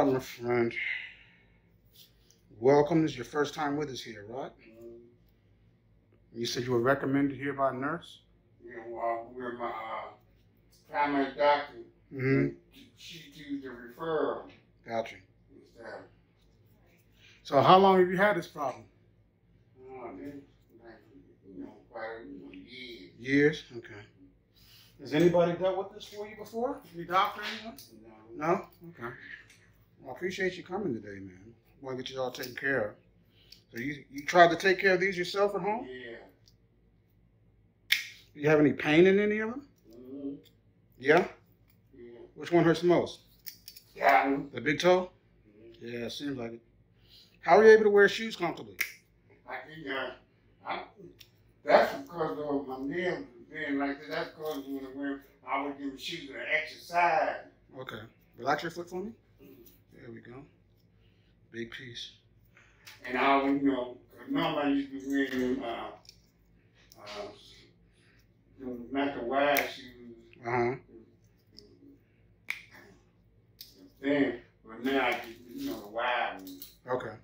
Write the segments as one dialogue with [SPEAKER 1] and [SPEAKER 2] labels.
[SPEAKER 1] Right, my friend. Welcome. This is your first time with us here, right? You said you were recommended here by a nurse?
[SPEAKER 2] Know, uh, with my uh, primary doctor,
[SPEAKER 1] Mm-hmm.
[SPEAKER 2] she used the referral.
[SPEAKER 1] Gotcha. So how long have you had this problem?
[SPEAKER 2] Then, you know, quite you know, years.
[SPEAKER 1] Years? Okay. Has anybody dealt with this for you before? Any doctor, anyone?
[SPEAKER 2] Know.
[SPEAKER 1] No? Okay. I appreciate you coming today, man. I want to get you all taken care of. So you you tried to take care of these yourself at home?
[SPEAKER 2] Yeah.
[SPEAKER 1] Do you have any pain in any of them?
[SPEAKER 2] Mm-hmm.
[SPEAKER 1] Yeah?
[SPEAKER 2] Yeah.
[SPEAKER 1] Which one hurts the most?
[SPEAKER 2] Him.
[SPEAKER 1] The big toe? Yeah, it seems like it. How are you able to wear shoes comfortably?
[SPEAKER 2] I think uh, I, that's because of my nails being like that. That's because when I wear, I would give shoes an exercise.
[SPEAKER 1] Okay. Relax your foot for me. There we go. Big piece.
[SPEAKER 2] And I you know, normally I used to be wearing them, uh, uh, them wire shoes.
[SPEAKER 1] Uh huh.
[SPEAKER 2] Then, but now I just, you know, the wire ones.
[SPEAKER 1] Okay.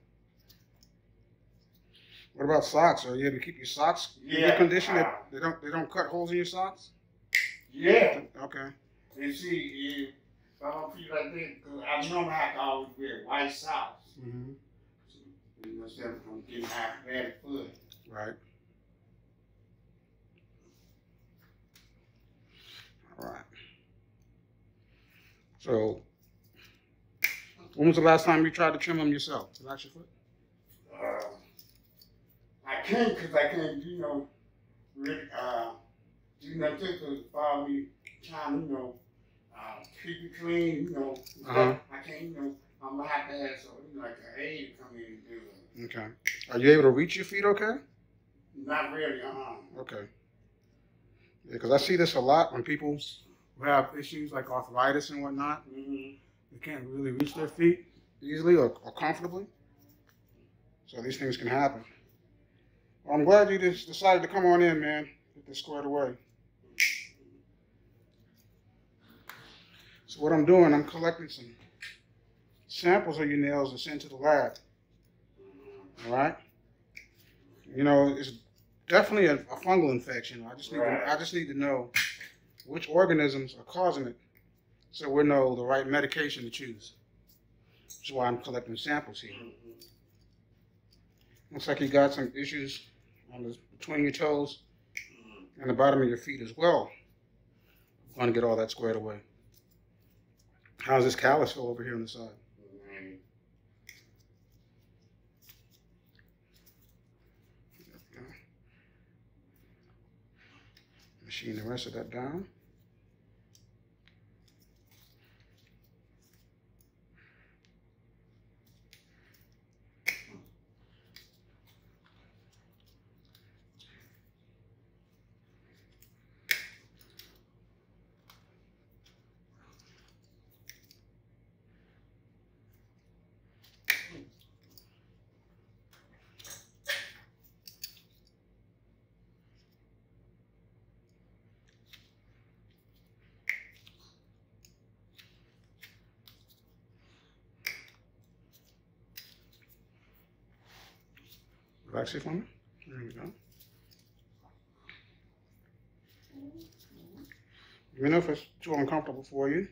[SPEAKER 1] What about socks? Are you able to keep your socks in good condition? They,
[SPEAKER 2] Uh,
[SPEAKER 1] they don't they don't cut holes in your socks?
[SPEAKER 2] Yeah.
[SPEAKER 1] Okay.
[SPEAKER 2] And see, if I don't feel like that, 'cause I normally have to always wear white socks.
[SPEAKER 1] Mm-hmm.
[SPEAKER 2] You know, instead of from getting half bad foot.
[SPEAKER 1] Right. All right. So, when was the last time you tried to trim them yourself? Relax your foot.
[SPEAKER 2] Uh, I can't because I can't, you know, really, uh, do nothing to follow me, trying, you know, keep it clean, you know.
[SPEAKER 1] Uh-huh.
[SPEAKER 2] I can't, you know, I'm gonna have to have so, you know, like an aide to come in and do it.
[SPEAKER 1] Okay. Are you able to reach your feet? Okay.
[SPEAKER 2] Not really, uh-huh.
[SPEAKER 1] Okay. Yeah, because I see this a lot when people have issues like arthritis and whatnot.
[SPEAKER 2] Mm-hmm.
[SPEAKER 1] They can't really reach their feet easily or, or comfortably. So these things can happen. Well, I'm glad you just decided to come on in, man. Get this squared away. So what I'm doing, I'm collecting some samples of your nails and send to the lab. All right. You know, it's definitely a, a fungal infection. I just need
[SPEAKER 2] Right.
[SPEAKER 1] to, I just need to know which organisms are causing it, so we know the right medication to choose. Which is why I'm collecting samples here. Looks like you got some issues on the between your toes and the bottom of your feet as well. I'm to get all that squared away. How's this callus feel over here on the side? Mm-hmm. Machine the rest of that down. For me. There go. Let me know if it's too uncomfortable for you.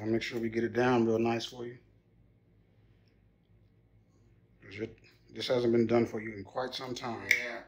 [SPEAKER 1] I'll make sure we get it down real nice for you. This hasn't been done for you in quite some time.
[SPEAKER 2] Yeah.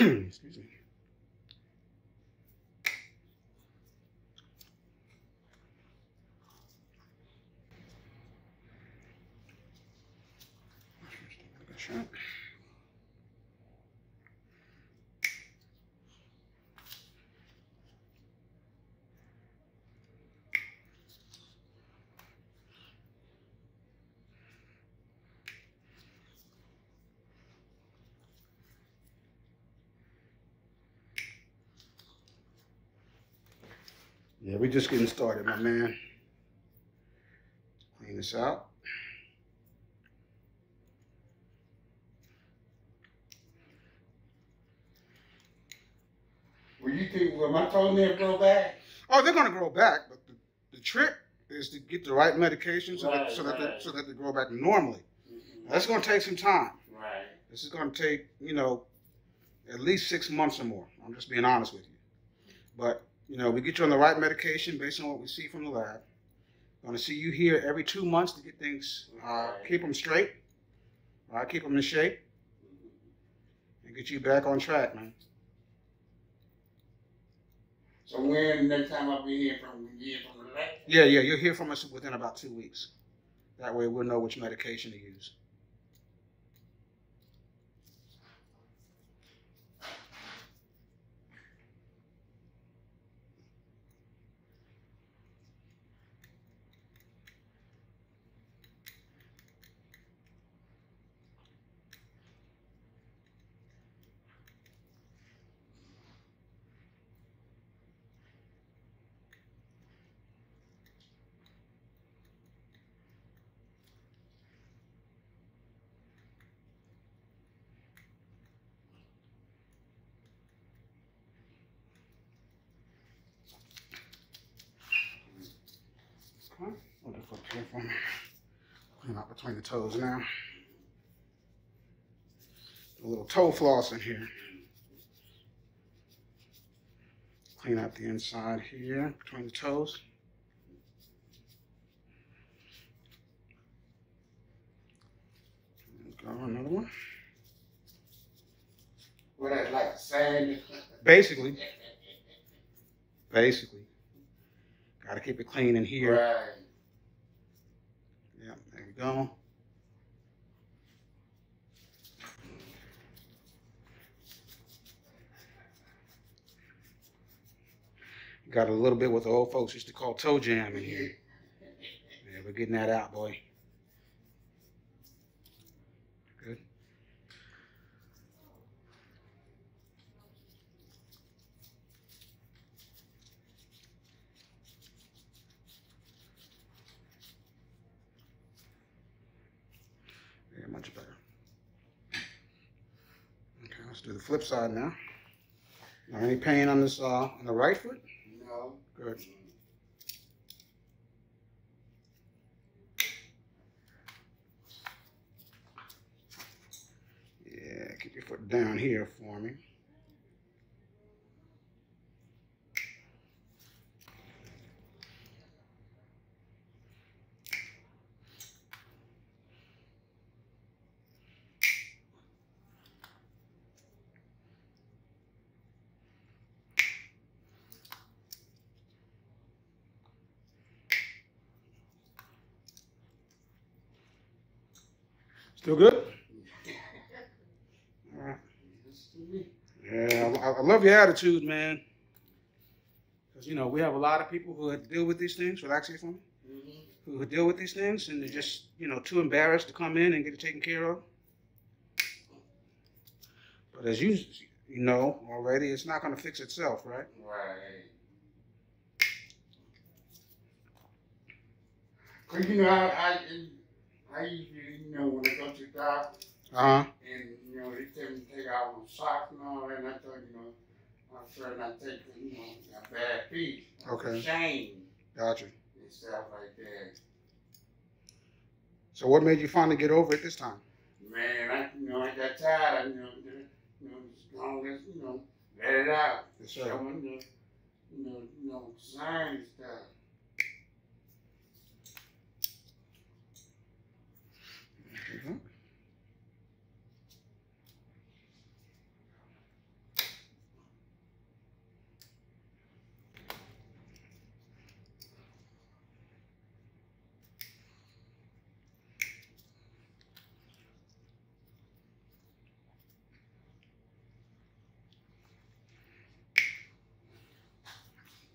[SPEAKER 1] Excuse me. Yeah, we're just getting started, my man. Clean this out.
[SPEAKER 2] Will you think, will my toenail grow back?
[SPEAKER 1] Oh, they're gonna grow back, but the, the trick is to get the right medication so that
[SPEAKER 2] Right,
[SPEAKER 1] that they, so that they grow back normally. Mm-hmm. That's gonna take some time.
[SPEAKER 2] Right.
[SPEAKER 1] This is gonna take, you know, at least six months or more. I'm just being honest with you. But, you know, we get you on the right medication based on what we see from the lab. Gonna see you here every two months to get things, uh, keep them straight, right, keep them in shape, and get you back on track, man.
[SPEAKER 2] So when next time I'll be here from, here from the left?
[SPEAKER 1] Yeah, yeah, you'll hear from us within about two weeks. That way we'll know which medication to use. Okay, I'll just flip here for me. Clean out between the toes now. A little toe floss in here. Clean out the inside here between the toes. Go another one.
[SPEAKER 2] What that's like sand?
[SPEAKER 1] Basically, basically, got to keep it clean in here.
[SPEAKER 2] Right.
[SPEAKER 1] Got a little bit what the old folks used to call toe jam in here. Yeah, we're getting that out, boy. Much better. Okay, let's do the flip side now. Now, any pain on this uh on the right foot?
[SPEAKER 2] No.
[SPEAKER 1] Good. Yeah, keep your foot down here for me. Still good? Yeah, I, I love your attitude, man. Because, you know, we have a lot of people who deal with these things, relax here for me,
[SPEAKER 2] Mhm.
[SPEAKER 1] who deal with these things and they're just, you know, too embarrassed to come in and get it taken care of. But as you, you know already, it's not going to fix itself, right?
[SPEAKER 2] Right. Cause you know, I, I, I usually, you know, when I go to the doctor
[SPEAKER 1] Uh huh.
[SPEAKER 2] and, you know, they tell me to take out my socks and all that, and I tell you, know, I'm sure not take, you know, a bad feet.
[SPEAKER 1] Okay.
[SPEAKER 2] Shame
[SPEAKER 1] Gotcha.
[SPEAKER 2] and stuff like that.
[SPEAKER 1] So, what made you finally get over it this time?
[SPEAKER 2] Man, I, you know, I got tired. I, you know, you know, just long as, you know, let it out.
[SPEAKER 1] Yes, sir.
[SPEAKER 2] Showing the, you know, you know, signs and stuff.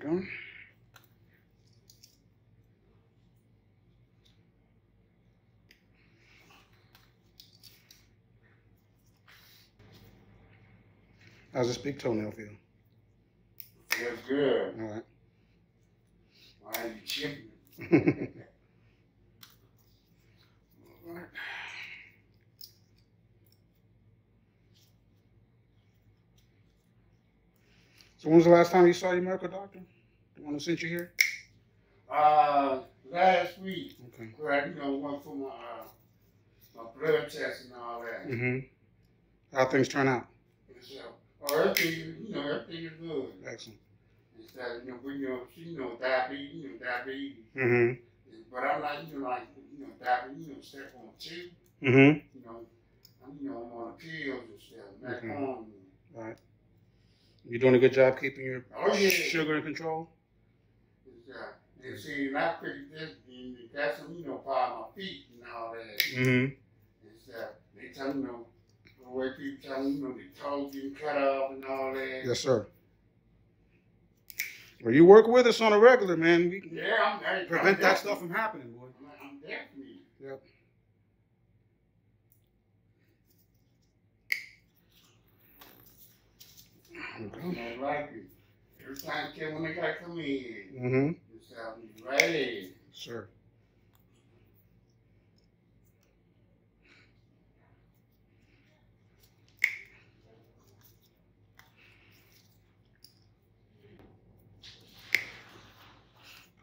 [SPEAKER 1] Go. How's this big toenail feel?
[SPEAKER 2] Feels good.
[SPEAKER 1] All right.
[SPEAKER 2] Why are you chipping.
[SPEAKER 1] So when was the last time you saw your medical doctor? The one who sent you here?
[SPEAKER 2] Uh, last week,
[SPEAKER 1] Okay.
[SPEAKER 2] where you know went for my uh, my blood test and all that.
[SPEAKER 1] Mm-hmm. How things turn out?
[SPEAKER 2] So, oh, everything, you know, everything is good.
[SPEAKER 1] Excellent.
[SPEAKER 2] Instead, you know, we you know, she you know diabetes, you know, diabetes.
[SPEAKER 1] Mm-hmm.
[SPEAKER 2] But I'm like, you know, like, you know, diabetes, you know, step on two.
[SPEAKER 1] Mm-hmm.
[SPEAKER 2] You know, I'm, you know, I'm on pills and stuff. Back home.
[SPEAKER 1] Right. You doing a good job keeping your
[SPEAKER 2] Oh yeah.
[SPEAKER 1] sugar in control?
[SPEAKER 2] Uh, and see, and I figured this, and that's you know, part my feet and all that.
[SPEAKER 1] Mm-hmm.
[SPEAKER 2] It's, uh, they tell me, you know, the way people tell me, you know, the toes getting cut off and all that.
[SPEAKER 1] Yes, sir. Well, you work with us on a regular, man. We can
[SPEAKER 2] Yeah, I'm, I,
[SPEAKER 1] prevent
[SPEAKER 2] I'm
[SPEAKER 1] that stuff from happening, boy.
[SPEAKER 2] I'm, I'm definitely.
[SPEAKER 1] Yep.
[SPEAKER 2] Know, like it. Every time when they got come in,
[SPEAKER 1] Mm-hmm.
[SPEAKER 2] it's out right.
[SPEAKER 1] Sure.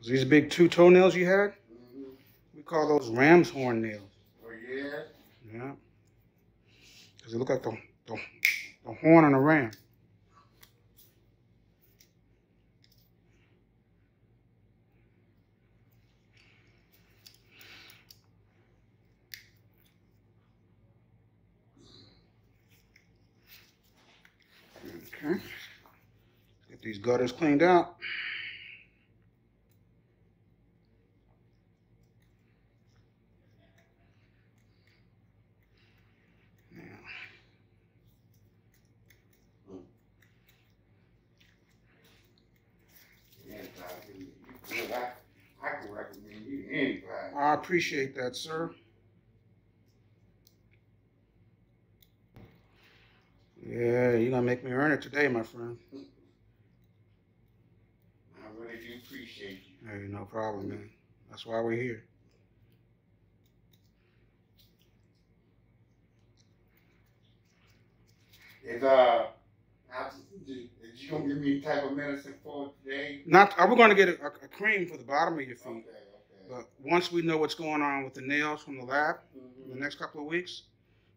[SPEAKER 1] These big two toenails you had,
[SPEAKER 2] Mm-hmm.
[SPEAKER 1] we call those ram's horn nails.
[SPEAKER 2] Oh yeah.
[SPEAKER 1] Yeah. Because they look like the, the, the horn on a ram. Okay. Get these gutters cleaned out.
[SPEAKER 2] I, to
[SPEAKER 1] appreciate that, sir. Yeah, you're gonna make me earn it today, my friend.
[SPEAKER 2] Appreciate you.
[SPEAKER 1] Hey, no problem, man. That's why we're here.
[SPEAKER 2] Is uh, is you gonna give me any type of medicine for today?
[SPEAKER 1] Not, uh, we're gonna get a, a, cream for the bottom of your feet,
[SPEAKER 2] Okay, okay.
[SPEAKER 1] but once we know what's going on with the nails from the lab in the next couple of weeks,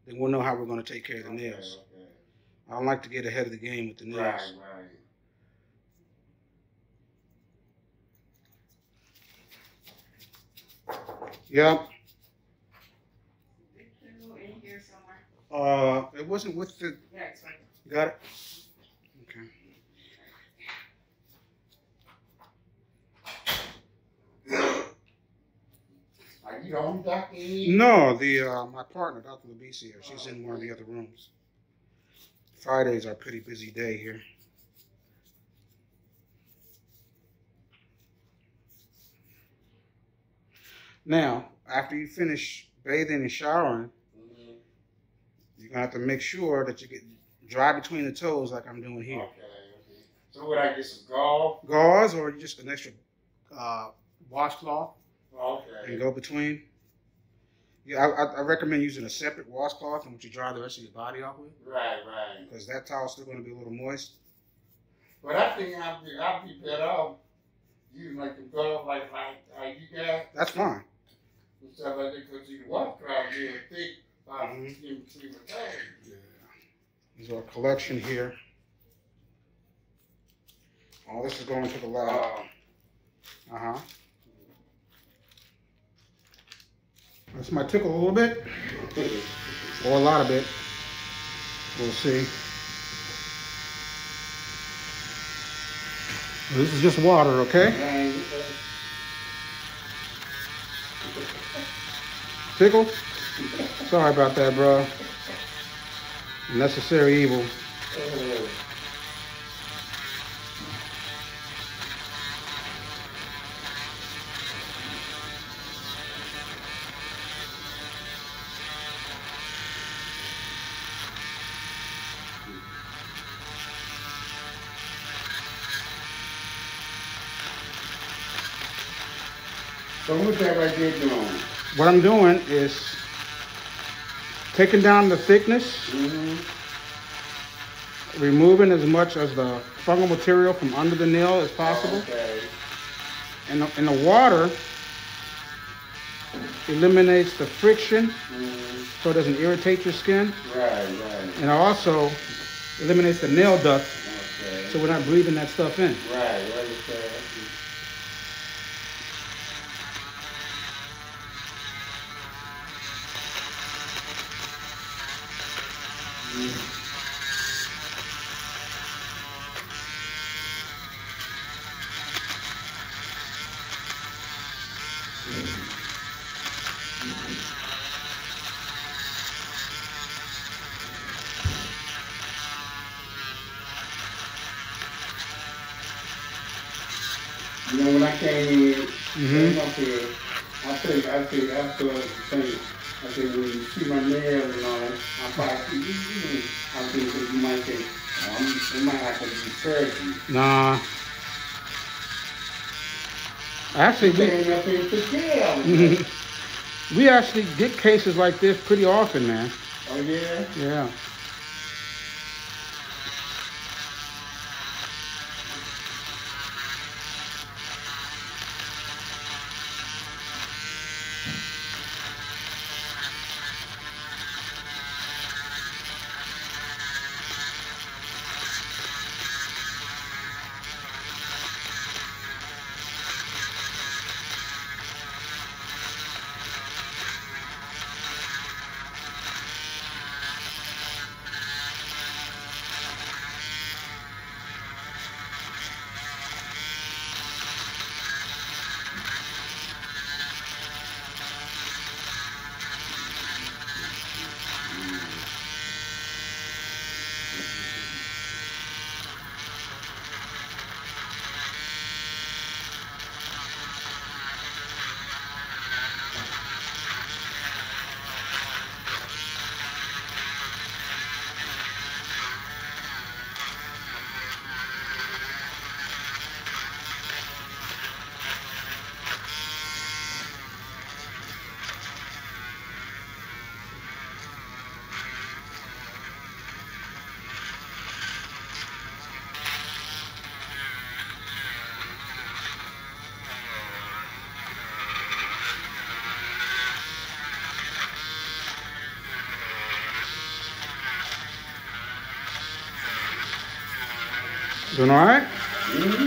[SPEAKER 1] then we'll know how we're gonna take care of the
[SPEAKER 2] Okay,
[SPEAKER 1] nails. I don't like to get ahead of the game with the nails.
[SPEAKER 2] Right, right.
[SPEAKER 1] Yep.
[SPEAKER 3] in here somewhere.
[SPEAKER 1] Uh, it wasn't with the.
[SPEAKER 3] Yeah, it's right.
[SPEAKER 1] You got it. Okay.
[SPEAKER 2] Are you the only doctor in?
[SPEAKER 1] No, the uh, my partner, Dr. Labisi here. She's in one of the other rooms. Fridays are a pretty busy day here. Now, after you finish bathing and showering,
[SPEAKER 2] Mhm.
[SPEAKER 1] you're gonna have to make sure that you get dry between the toes, like I'm doing here.
[SPEAKER 2] okay. So would I get some golf?
[SPEAKER 1] Gauze or just an extra uh, washcloth
[SPEAKER 2] Okay.
[SPEAKER 1] and go between. Yeah, I, I- recommend using a separate washcloth in which you dry the rest of your body off with.
[SPEAKER 2] Right, right.
[SPEAKER 1] because that towel's still going to be a little moist.
[SPEAKER 2] But I think I'd be, I'd be better off using like the golf, like like like you got
[SPEAKER 1] That's fine.
[SPEAKER 2] And stuff like that, because you the water crowd being thick, uh,
[SPEAKER 1] Mhm.
[SPEAKER 2] in between the legs.
[SPEAKER 1] Yeah. A collection here. All this is going to the lab.
[SPEAKER 2] Uh,
[SPEAKER 1] Uh huh. This might tickle a little bit, or a lot of it. We'll see. This is just water, okay? Pickle? Sorry about that, bro. Necessary evil.
[SPEAKER 2] Oh. So what's that right there doing?
[SPEAKER 1] What I'm doing is taking down the thickness,
[SPEAKER 2] Mm-hmm.
[SPEAKER 1] removing as much of the fungal material from under the nail as possible.
[SPEAKER 2] Okay.
[SPEAKER 1] And the, and the water eliminates the friction
[SPEAKER 2] Mm-hmm.
[SPEAKER 1] so it doesn't irritate your skin.
[SPEAKER 2] Right, right.
[SPEAKER 1] And it also eliminates the nail dust
[SPEAKER 2] Okay.
[SPEAKER 1] so we're not breathing that stuff in.
[SPEAKER 2] Right, right,
[SPEAKER 1] Actually, we,
[SPEAKER 2] Came up here to jail.
[SPEAKER 1] we actually get cases like this pretty often, man.
[SPEAKER 2] Oh, yeah?
[SPEAKER 1] Yeah. Doing all right?
[SPEAKER 2] Mm-hmm, yeah.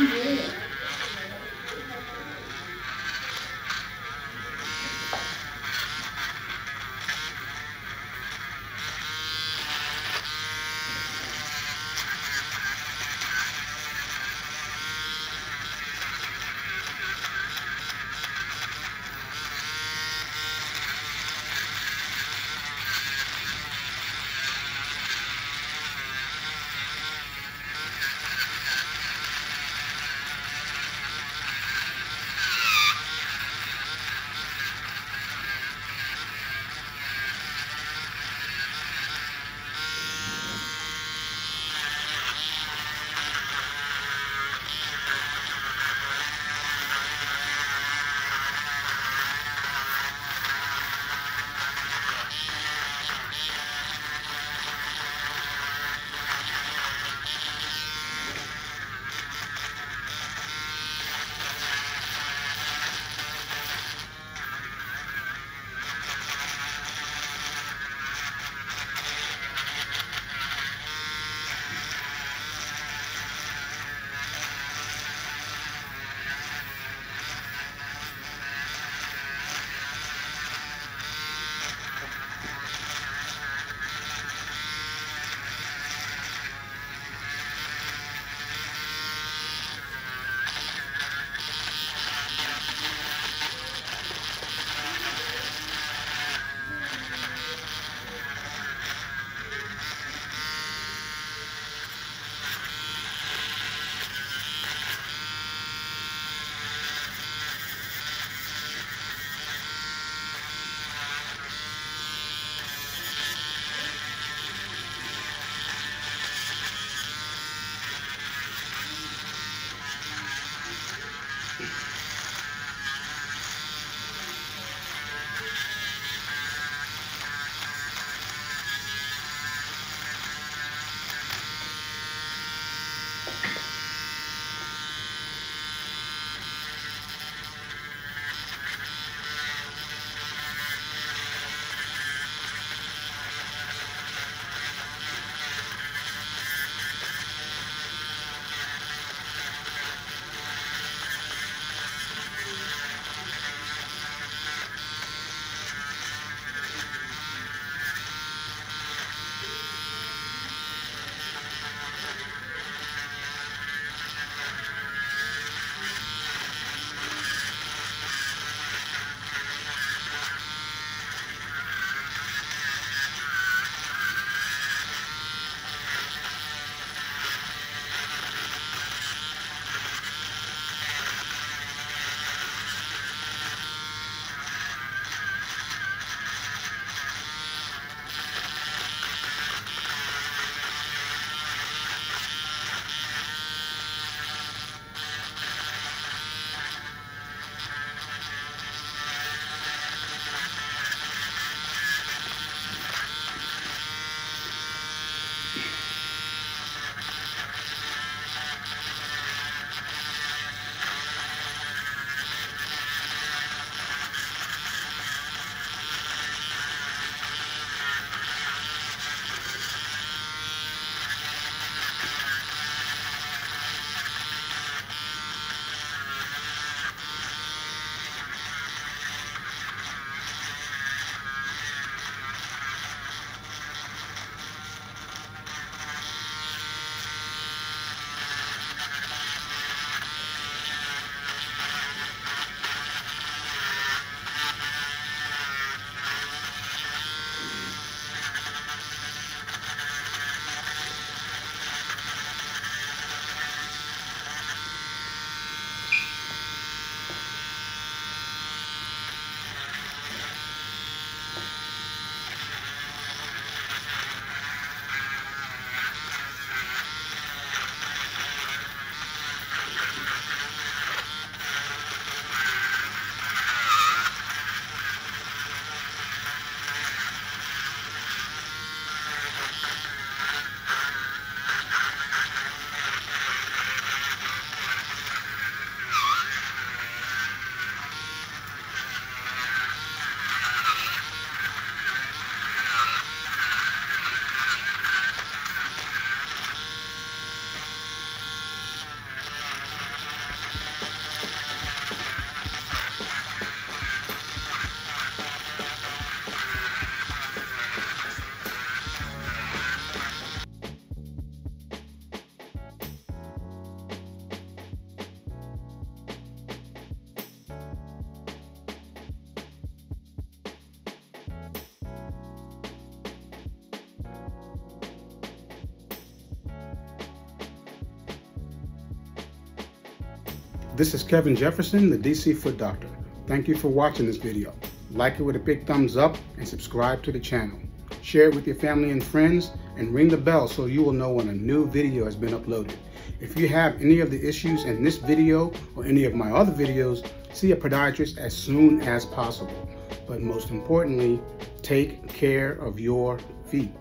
[SPEAKER 1] This is Kevin Jefferson, the DC Foot Doctor. Thank you for watching this video. Like it with a big thumbs up and subscribe to the channel. Share it with your family and friends and ring the bell so you will know when a new video has been uploaded. If you have any of the issues in this video or any of my other videos, see a podiatrist as soon as possible. But most importantly, take care of your feet.